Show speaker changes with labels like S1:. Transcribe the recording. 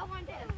S1: I want it.